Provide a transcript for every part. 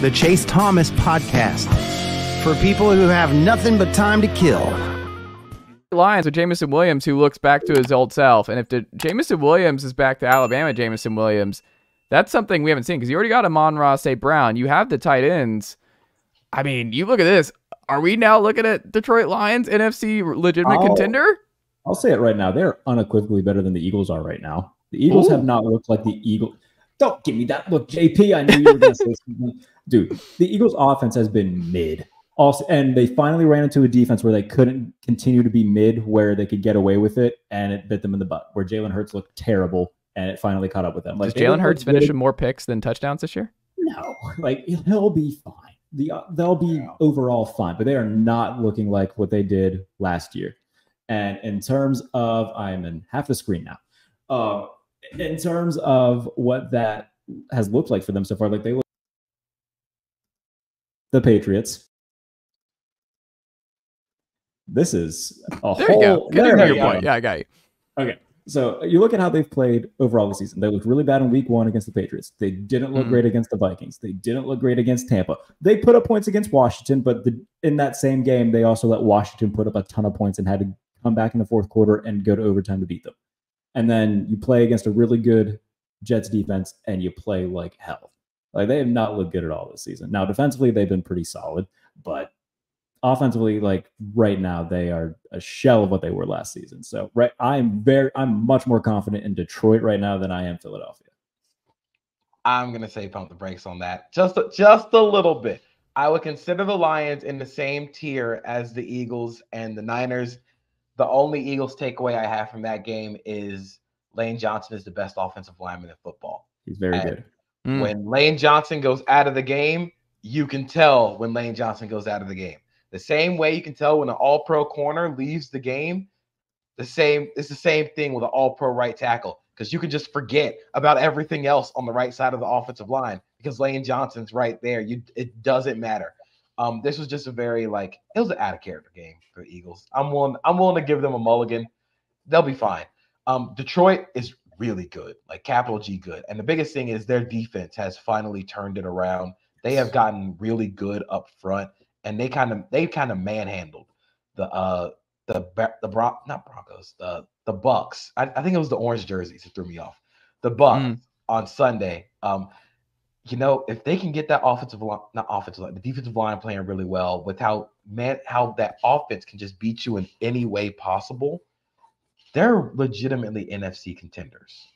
the Chase Thomas Podcast. For people who have nothing but time to kill. Lions with Jameson Williams, who looks back to his old self. And if the, Jameson Williams is back to Alabama, Jameson Williams, that's something we haven't seen because you already got Amon-Ra St. Brown. You have the tight ends. I mean, you look at this. Are we now looking at Detroit Lions, NFC legitimate I'll- contender? I'll say it right now. They're unequivocally better than the Eagles are right now. The Eagles Ooh. have not looked like the Eagles. Don't give me that look, JP. I knew you were going to say something. Dude, the Eagles' offense has been mid. Also, and they finally ran into a defense where they couldn't continue to be mid, where they could get away with it, and it bit them in the butt. Where Jalen Hurts looked terrible, and it finally caught up with them. Does Jalen Hurts look finish with more picks than touchdowns this year? No, like he'll be fine. The they'll be overall fine, but they are not looking like what they did last year. And in terms of, I'm in half the screen now. Uh, in terms of what that has looked like for them so far, like they look the Patriots. This is a There whole. you go. There to we your point. Yeah, I got you. Okay. So you look at how they've played overall this season. They looked really bad in week one against the Patriots. They didn't look Mhm. great against the Vikings. They didn't look great against Tampa. They put up points against Washington, but the, in that same game, they also let Washington put up a ton of points and had to come back in the fourth quarter and go to overtime to beat them. And then you play against a really good Jets defense and you play like hell. Like they have not looked good at all this season. Now defensively, they've been pretty solid, but offensively, like right now, they are a shell of what they were last season. So right, I'm very, I'm much more confident in Detroit right now than I am Philadelphia. I'm gonna say pump the brakes on that just just a little bit. I would consider the Lions in the same tier as the Eagles and the Niners. The only Eagles takeaway I have from that game is Lane Johnson is the best offensive lineman in football. He's very And good. Mm. When Lane Johnson goes out of the game, you can tell when Lane Johnson goes out of the game. The same way you can tell when an all pro corner leaves the game, the same it's the same thing with an all pro right tackle because you can just forget about everything else on the right side of the offensive line because Lane Johnson's right there. You it doesn't matter. Um, this was just a very like it was an out of character game for the Eagles. I'm willing I'm willing to give them a mulligan. They'll be fine. Um, Detroit is really good, like capital G good. And the biggest thing is their defense has finally turned it around. They have gotten really good up front, and they kind of they kind of manhandled the uh the the Bron- not Broncos the the Bucks. I, I think it was the orange jerseys that threw me off. The Bucks Mm. on Sunday. Um, you know, if they can get that offensive line, not offensive line, the defensive line playing really well with how man how that offense can just beat you in any way possible, they're legitimately NFC contenders.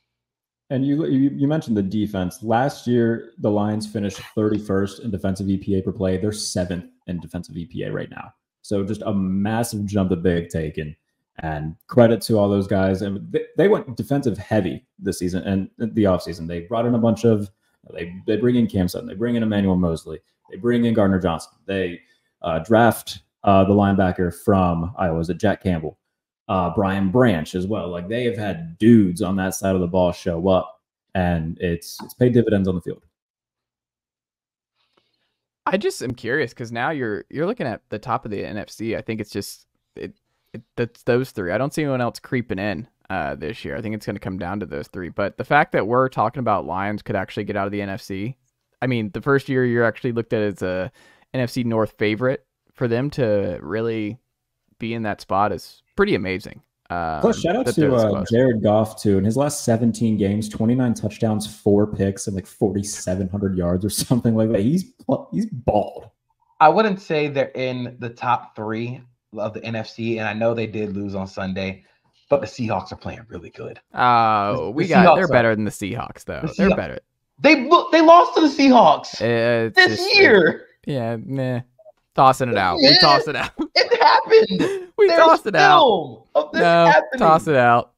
And you, you you mentioned the defense. Last year, the Lions finished 31st in defensive EPA per play. They're seventh in defensive EPA right now. So just a massive jump that they've taken. And credit to all those guys. And they, they went defensive heavy this season and the offseason. They brought in a bunch of they they bring in Cam Sutton, they bring in Emmanuel Moseley, they bring in Gardner Johnson, they uh, draft uh, the linebacker from Iowa, is it Jack Campbell? uh, Brian Branch as well. Like they have had dudes on that side of the ball show up, and it's it's paid dividends on the field. I just am curious because now you're you're looking at the top of the NFC. I think it's just it, it that's those three. I don't see anyone else creeping in uh, this year. I think it's going to come down to those three. But the fact that we're talking about Lions could actually get out of the NFC. I mean, the first year you're actually looked at as a NFC North favorite for them to really be in that spot is pretty amazing. Um, Plus, shout out to uh. Jared Goff too. In his last 17 games, 29 touchdowns, four picks, and like 4,700 yards or something like that. He's he's bald. I wouldn't say they're in the top three of the NFC, and I know they did lose on Sunday, but the Seahawks are playing really good. Oh, The- we the got. They're are- better than the Seahawks, though. The They're better. They they lost to the Seahawks it's this just- year. Yeah, meh. Tossing it out. We Yeah. toss it out. It happened. we There's tossed it out. No, happening. toss it out.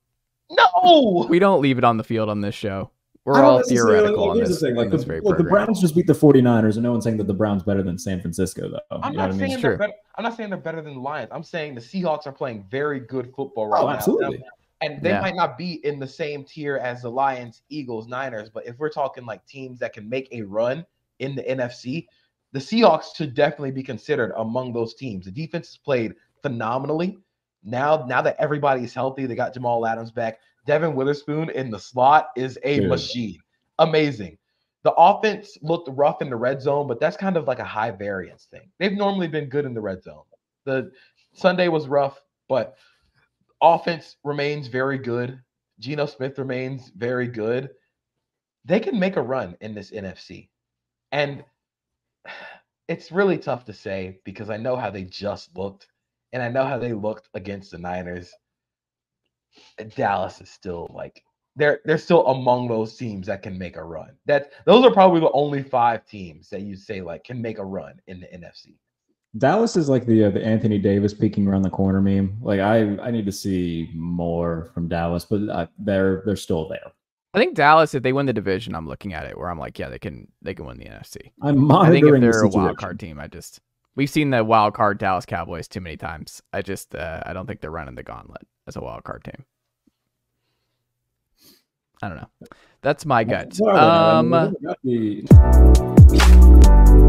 No. We don't leave it on the field on this show. I We're all theoretical like, on this, the thing, on like this the, very look, the. Browns just beat the 49ers, and no one's saying that the Browns better than San Francisco, though. I'm you know not what I saying mean? They're better. I'm not saying they're better than the Lions. I'm saying the Seahawks are playing very good football right Oh, now. absolutely. And they Yeah. might not be in the same tier as the Lions, Eagles, Niners, but if we're talking like teams that can make a run in the NFC, the Seahawks should definitely be considered among those teams. The defense has played phenomenally. Now, now that everybody's healthy, they got Jamal Adams back. Devon Witherspoon in the slot is a Dude. machine. Amazing. the offense looked rough in the red zone, but that's kind of like a high variance thing. They've normally been good in the red zone. The Sunday was rough, but offense remains very good. Geno Smith remains very good. They can make a run in this NFC. And it's really tough to say because I know how they just looked and I know how they looked against the Niners. Dallas is still like they're they're still among those teams that can make a run. That those are probably the only five teams that you say like can make a run in the NFC. Dallas is like the uh, the Anthony Davis peeking around the corner meme. Like I I need to see more from Dallas, but uh, they're they're still there. I think Dallas, if they win the division, I'm looking at it where I'm like, yeah, they can they can win the NFC. I'm I think if they're a wild card team, I just we've seen the wild card Dallas Cowboys too many times. I just uh, I don't think they're running the gauntlet as a wild card team. I don't know. That's my gut. Um, we got the-